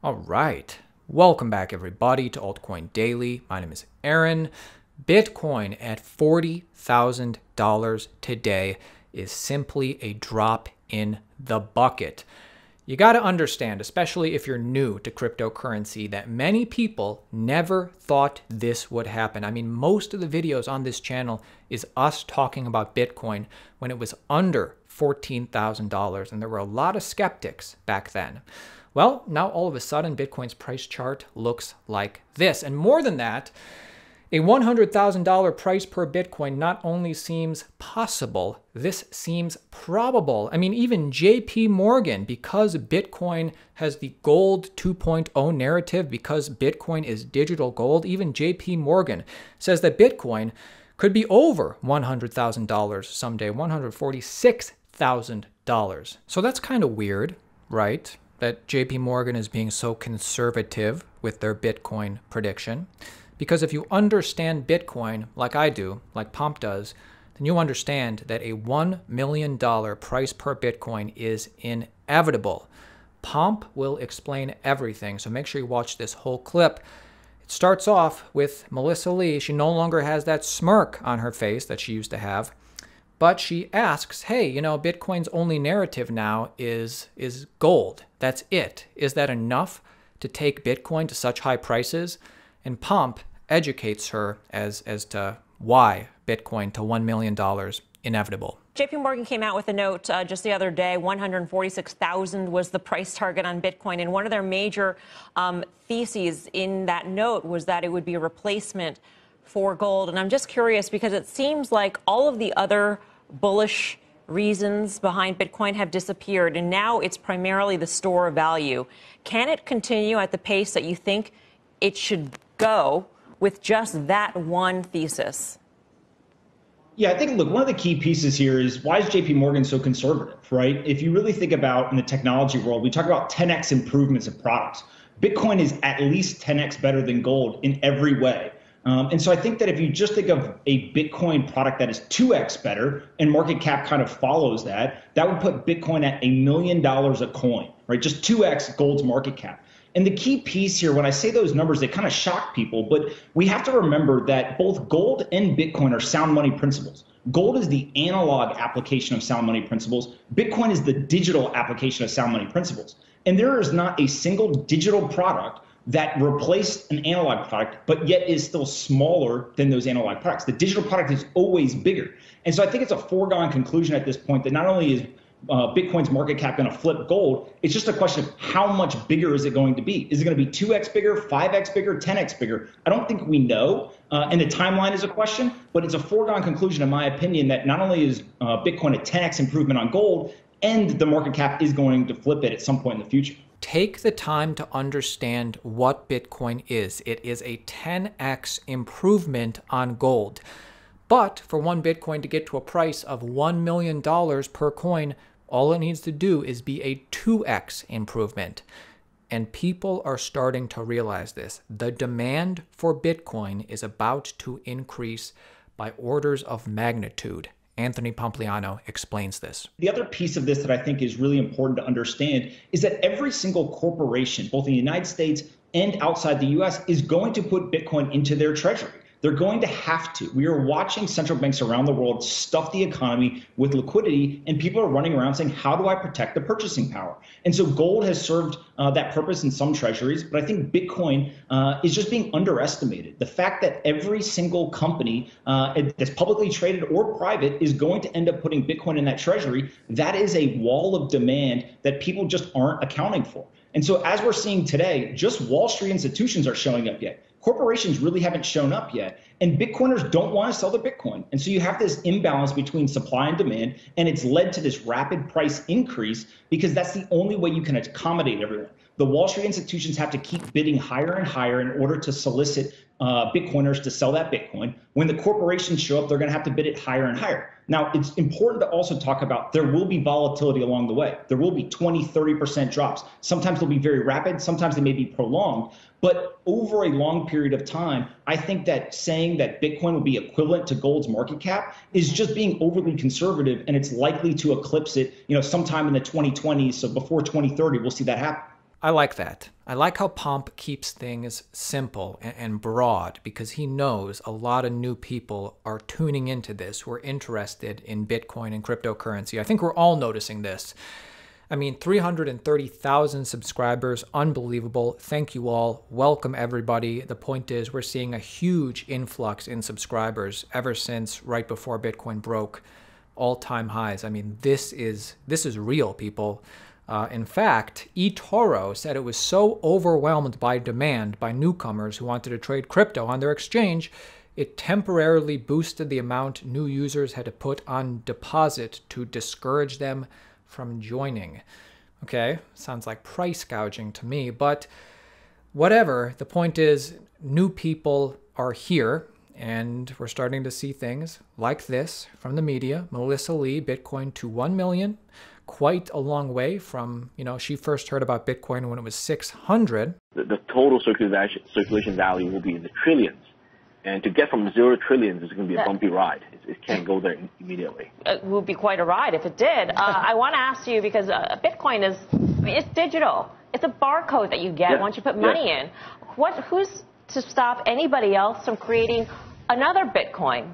All right. Welcome back, everybody, to Altcoin Daily. My name is Aaron. Bitcoin at $40,000 today is simply a drop in the bucket. You got to understand, especially if you're new to cryptocurrency, that many people never thought this would happen. I mean, most of the videos on this channel is us talking about Bitcoin when it was under $14,000, and there were a lot of skeptics back then. Well, now all of a sudden, Bitcoin's price chart looks like this. And more than that, a $100,000 price per Bitcoin not only seems possible, this seems probable. I mean, even JP Morgan, because Bitcoin has the gold 2.0 narrative, because Bitcoin is digital gold, even JP Morgan says that Bitcoin could be over $100,000 someday, $146,000. So that's kind of weird, right? That JP Morgan is being so conservative with their Bitcoin prediction. Because if you understand Bitcoin like I do, like Pomp does, then you understand that a $1 million price per Bitcoin is inevitable. Pomp will explain everything, so make sure you watch this whole clip. It starts off with Melissa Lee. She no longer has that smirk on her face that she used to have. But she asks, "Hey, you know, Bitcoin's only narrative now is is gold. That's it. Is that enough to take Bitcoin to such high prices?" And Pomp educates her as as to why Bitcoin to $1 million inevitable. JP Morgan came out with a note uh, just the other day 146,000 was the price target on Bitcoin. And one of their major um, theses in that note was that it would be a replacement for gold. And I'm just curious because it seems like all of the other bullish reasons behind Bitcoin have disappeared. And now it's primarily the store of value. Can it continue at the pace that you think it should go? with just that one thesis? Yeah, I think, look, one of the key pieces here is why is JP Morgan so conservative, right? If you really think about in the technology world, we talk about 10x improvements of products. Bitcoin is at least 10x better than gold in every way. Um, and so I think that if you just think of a Bitcoin product that is 2x better and market cap kind of follows that, that would put Bitcoin at a million dollars a coin, right? Just 2x gold's market cap. And the key piece here, when I say those numbers, they kind of shock people, but we have to remember that both gold and Bitcoin are sound money principles. Gold is the analog application of sound money principles. Bitcoin is the digital application of sound money principles. And there is not a single digital product that replaced an analog product, but yet is still smaller than those analog products. The digital product is always bigger. And so I think it's a foregone conclusion at this point that not only is uh, Bitcoin's market cap going to flip gold. It's just a question of how much bigger is it going to be? Is it going to be 2x bigger, 5x bigger, 10x bigger? I don't think we know. Uh, and the timeline is a question, but it's a foregone conclusion, in my opinion, that not only is uh, Bitcoin a 10x improvement on gold, and the market cap is going to flip it at some point in the future. Take the time to understand what Bitcoin is. It is a 10x improvement on gold. But for one Bitcoin to get to a price of $1 million per coin, all it needs to do is be a 2x improvement. And people are starting to realize this. The demand for Bitcoin is about to increase by orders of magnitude. Anthony Pompliano explains this. The other piece of this that I think is really important to understand is that every single corporation, both in the United States and outside the US, is going to put Bitcoin into their treasury. They're going to have to. We are watching central banks around the world stuff the economy with liquidity, and people are running around saying, How do I protect the purchasing power? And so gold has served uh, that purpose in some treasuries, but I think Bitcoin uh, is just being underestimated. The fact that every single company uh, that's publicly traded or private is going to end up putting Bitcoin in that treasury, that is a wall of demand that people just aren't accounting for. And so, as we're seeing today, just Wall Street institutions are showing up yet corporations really haven't shown up yet. And Bitcoiners don't want to sell their Bitcoin. And so you have this imbalance between supply and demand, and it's led to this rapid price increase because that's the only way you can accommodate everyone. The Wall Street institutions have to keep bidding higher and higher in order to solicit uh, Bitcoiners to sell that Bitcoin. When the corporations show up, they're going to have to bid it higher and higher. Now, it's important to also talk about there will be volatility along the way. There will be 20, 30% drops. Sometimes they'll be very rapid, sometimes they may be prolonged. But over a long period of time, I think that saying that Bitcoin will be equivalent to gold's market cap is mm-hmm. just being overly conservative, and it's likely to eclipse it. You know, sometime in the 2020s, so before 2030, we'll see that happen. I like that. I like how Pomp keeps things simple and broad because he knows a lot of new people are tuning into this who are interested in Bitcoin and cryptocurrency. I think we're all noticing this. I mean, 330,000 subscribers, unbelievable. Thank you all. Welcome everybody. The point is, we're seeing a huge influx in subscribers ever since right before Bitcoin broke all-time highs. I mean, this is this is real, people. Uh, in fact, eToro said it was so overwhelmed by demand by newcomers who wanted to trade crypto on their exchange, it temporarily boosted the amount new users had to put on deposit to discourage them from joining. Okay, sounds like price gouging to me, but whatever. The point is, new people are here, and we're starting to see things like this from the media. Melissa Lee, Bitcoin to 1 million quite a long way from, you know, she first heard about Bitcoin when it was 600. The, the total circulation, circulation value will be in the trillions. And to get from zero trillions is going to be a bumpy ride. It, it can't go there immediately. It would be quite a ride if it did. Uh, I want to ask you because uh, Bitcoin is, I mean, it's digital. It's a barcode that you get yeah. once you put money yeah. in. What, who's to stop anybody else from creating another Bitcoin?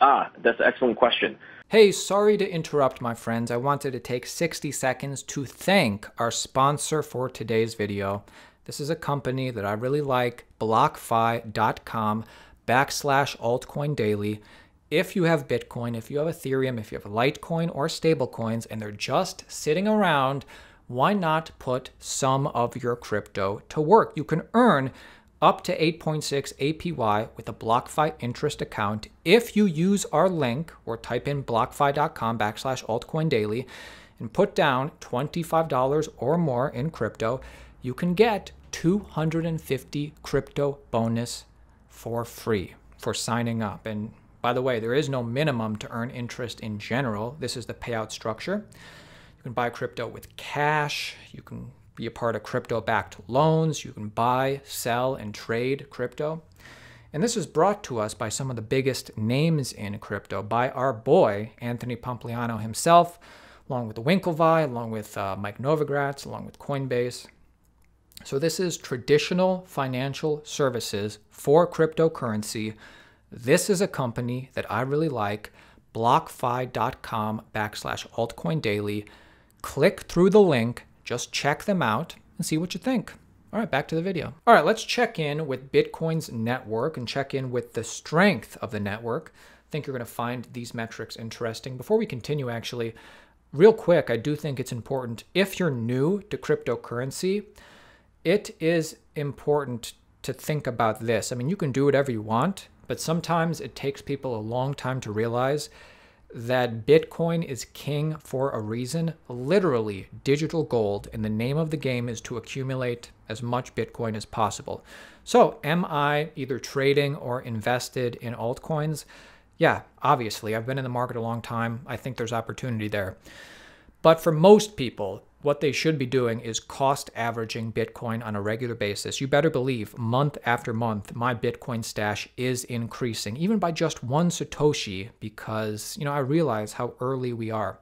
Ah, that's an excellent question. Hey, sorry to interrupt my friends. I wanted to take 60 seconds to thank our sponsor for today's video. This is a company that I really like, BlockFi.com backslash altcoin daily. If you have Bitcoin, if you have Ethereum, if you have Litecoin or stablecoins, and they're just sitting around, why not put some of your crypto to work? You can earn up to 8.6 APY with a BlockFi interest account if you use our link or type in blockfi.com backslash altcoin daily and put down $25 or more in crypto, you can get 250 crypto bonus for free for signing up. And by the way, there is no minimum to earn interest in general. This is the payout structure. You can buy crypto with cash. You can be a part of crypto backed loans. You can buy, sell, and trade crypto. And this is brought to us by some of the biggest names in crypto, by our boy, Anthony Pompliano himself, along with the Winklevi, along with uh, Mike Novogratz, along with Coinbase. So this is traditional financial services for cryptocurrency. This is a company that I really like, blockfi.com backslash altcoin daily. Click through the link just check them out and see what you think. All right, back to the video. All right, let's check in with Bitcoin's network and check in with the strength of the network. I think you're going to find these metrics interesting. Before we continue, actually, real quick, I do think it's important if you're new to cryptocurrency, it is important to think about this. I mean, you can do whatever you want, but sometimes it takes people a long time to realize that Bitcoin is king for a reason, literally digital gold, and the name of the game is to accumulate as much Bitcoin as possible. So, am I either trading or invested in altcoins? Yeah, obviously. I've been in the market a long time. I think there's opportunity there. But for most people, what they should be doing is cost averaging Bitcoin on a regular basis. You better believe month after month, my Bitcoin stash is increasing, even by just one Satoshi, because, you know, I realize how early we are.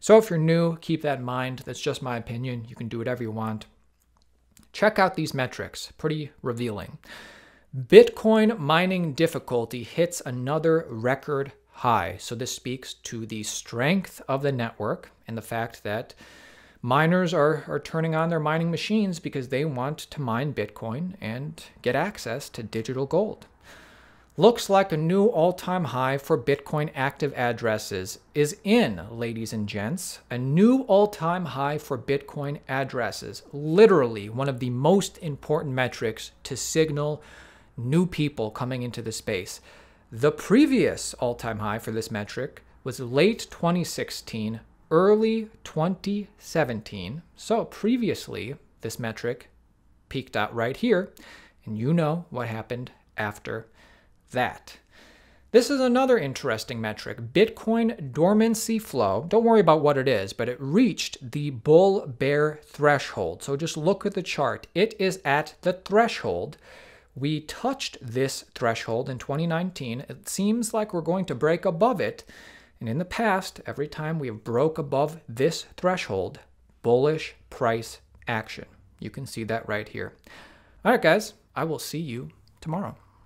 So if you're new, keep that in mind. That's just my opinion. You can do whatever you want. Check out these metrics, pretty revealing. Bitcoin mining difficulty hits another record high. So this speaks to the strength of the network and the fact that miners are, are turning on their mining machines because they want to mine Bitcoin and get access to digital gold. Looks like a new all time high for Bitcoin active addresses is in, ladies and gents. A new all time high for Bitcoin addresses. Literally one of the most important metrics to signal new people coming into the space. The previous all time high for this metric was late 2016 early 2017. So previously, this metric peaked out right here, and you know what happened after that. This is another interesting metric, Bitcoin dormancy flow. Don't worry about what it is, but it reached the bull bear threshold. So just look at the chart. It is at the threshold. We touched this threshold in 2019. It seems like we're going to break above it and in the past, every time we have broke above this threshold, bullish price action. You can see that right here. All right, guys, I will see you tomorrow.